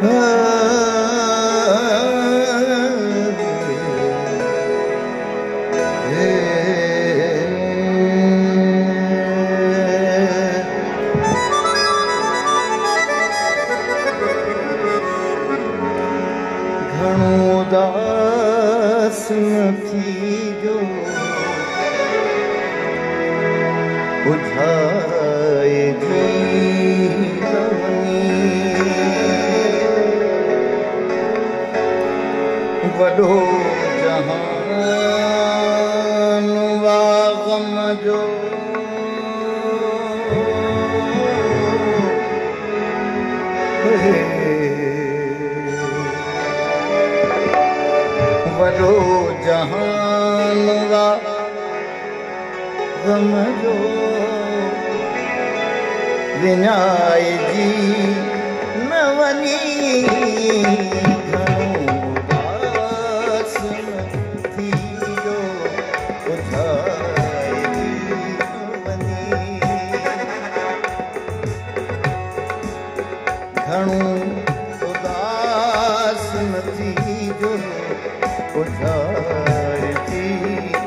ઘણો દાસ નથી جهان وڏو جهان جي نه وڃي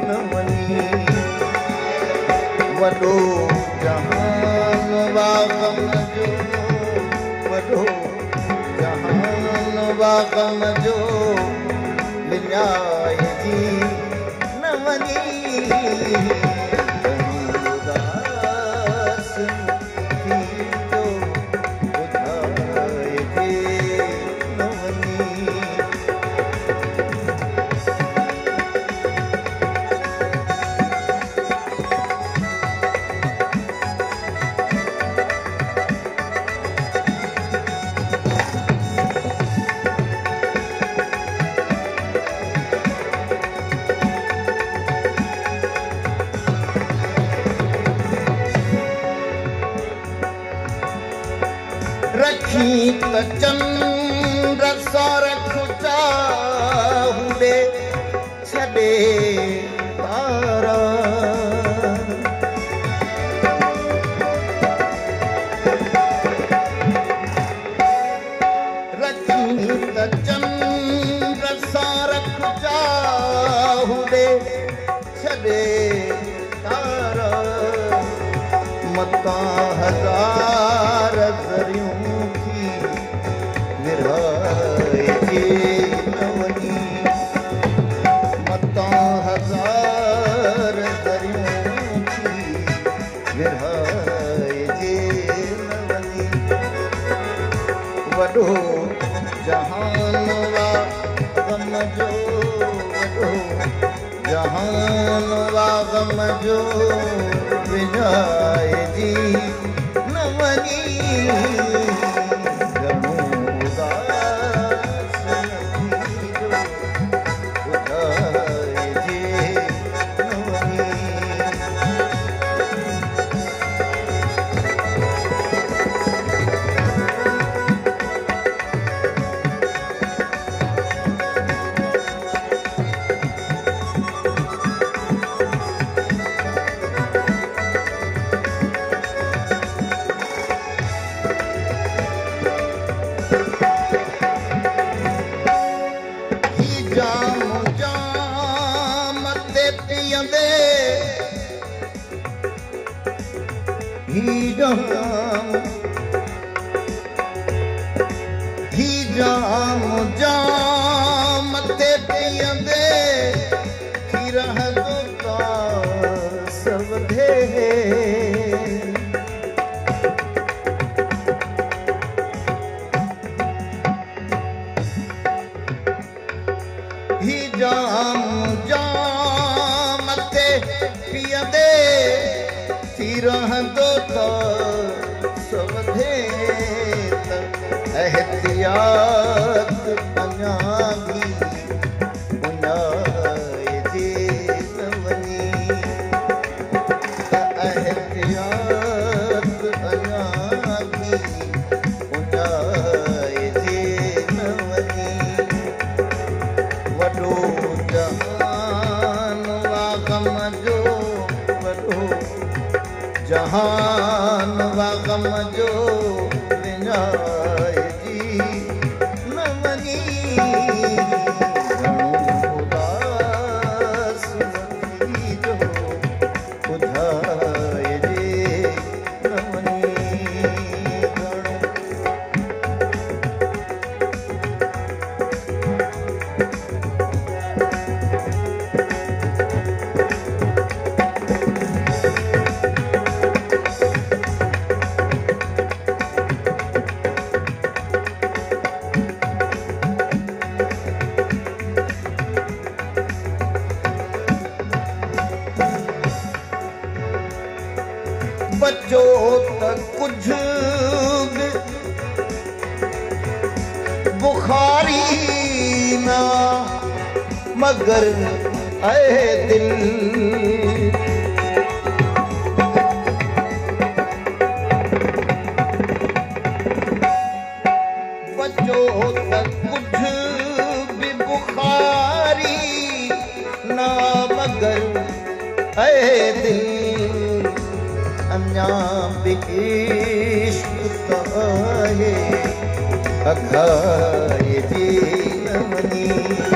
نه وڃي وڏو جهان واگم جو وڏو جهان واگم جو نه وڃي رکي ته چندر چاهڏي ڇڏي تارا رکي ته چندر سورک چاهڏي ڇڏي تارا هزار وڏو جهان جو وڏو جهان گم جو जाम ही जाम जाम رهندو ته سوڌي ته احتياط اڃا به اڃائي جي نه ته احتياط اڃا به اڃائي جي نه وڃي وڏو واگم جو जहान بکاري نا مگر ۽ دل. ته ڪجهه به بکاري نا مگر اڃا به آهي अघाए जी न वञी